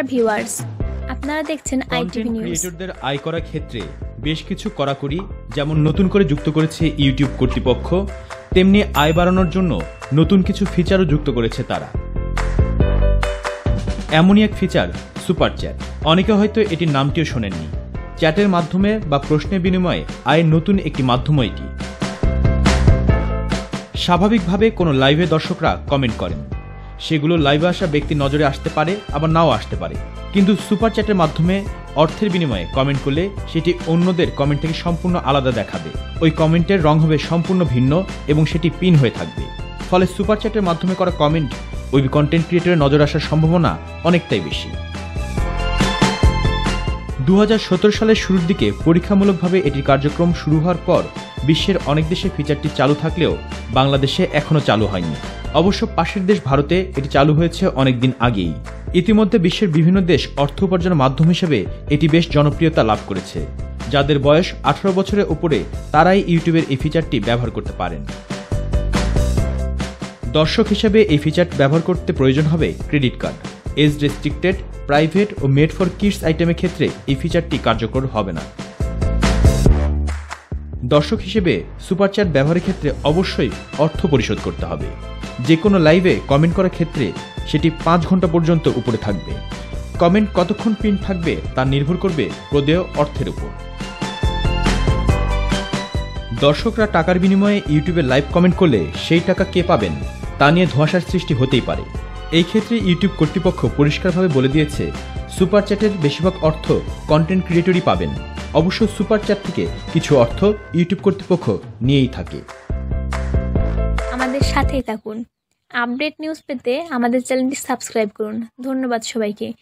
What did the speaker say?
নমস্কার ভিউয়ার্স। আপনারা দেখছেন আইটিভি নিউজ। ক্রিয়েটরদের আয় করার ক্ষেত্রে বেশ কিছু কড়াকড়ি যেমন নতুন করে যুক্ত করেছে ইউটিউব কর্তৃপক্ষ তেমনি আয় বাড়ানোর জন্য নতুন কিছু ফিচারও যুক্ত করেছে তারা। এমনই এক ফিচার সুপার চ্যাট অনেকে হয়তো এটির নামটিও শোনেননি। চ্যাটের মাধ্যমে বা প্রশ্নের বিনিময়ে আয়ের নতুন একটি মাধ্যম এটি। স্বাভাবিকভাবে কোনো লাইভে দর্শকরা কমেন্ট করেন। সেগুলো লাইভে আসা ব্যক্তি নজরে আসতে পারে, আবার নাও আসতে পারে। কিন্তু সুপার চ্যাটের মাধ্যমে অর্থের বিনিময়ে কমেন্ট করলে সেটি অন্যদের কমেন্ট থেকে সম্পূর্ণ আলাদা দেখাবে। ওই কমেন্টের রং হবে সম্পূর্ণ ভিন্ন এবং সেটি পিন হয়ে থাকবে। ফলে সুপার চ্যাটের মাধ্যমে করা কমেন্ট ওই কন্টেন্ট ক্রিয়েটরের নজর আসার সম্ভাবনা অনেকটাই বেশি। দু হাজার সতেরো সালের শুরুর দিকে পরীক্ষামূলকভাবে এটির কার্যক্রম শুরু হওয়ার পর বিশ্বের অনেক দেশে ফিচারটি চালু থাকলেও বাংলাদেশে এখনও চালু হয়নি। অবশ্য পাশের দেশ ভারতে এটি চালু হয়েছে অনেকদিন আগেই। ইতিমধ্যে বিশ্বের বিভিন্ন দেশ অর্থ উপার্জনের মাধ্যম হিসেবে এটি বেশ জনপ্রিয়তা লাভ করেছে। যাদের বয়স আঠারো বছরের উপরে তারাই ইউটিউবের এই ফিচারটি ব্যবহার করতে পারেন। দর্শক হিসেবে এই ফিচার ব্যবহার করতে প্রয়োজন হবে credit card. Age restricted, private O made for kids আইটেমের ক্ষেত্রে এই ফিচারটি কার্যকর হবে না। দর্শক হিসেবে সুপার চ্যাট ব্যবহারের ক্ষেত্রে অবশ্যই অর্থ পরিশোধ করতে হবে। যে কোনো লাইভে কমেন্ট করার ক্ষেত্রে সেটি পাঁচ ঘণ্টা পর্যন্ত উপরে থাকবে। কমেন্ট কতক্ষণ প্রিন্ট থাকবে তা নির্ভর করবে প্রদেয় অর্থের উপর। দর্শকরা টাকার বিনিময়ে ইউটিউবে লাইভ কমেন্ট করলে সেই টাকা কে পাবেন তা নিয়ে ধোঁয়াশার সৃষ্টি হতেই পারে। এই ক্ষেত্রে ইউটিউব কর্তৃপক্ষ পরিষ্কারভাবে বলে দিয়েছে সুপার চ্যাটের বেশিরভাগ অর্থ কন্টেন্ট ক্রিয়েটরই পাবেন। অবশ্য সুপার চ্যাট থেকে কিছু অর্থ ইউটিউব কর্তৃপক্ষ নিয়েই থাকে। আমাদের সাথেই থাকুন। আপডেট নিউজ পেতে আমাদের চ্যানেলটি সাবস্ক্রাইব করুন। ধন্যবাদ সবাইকে।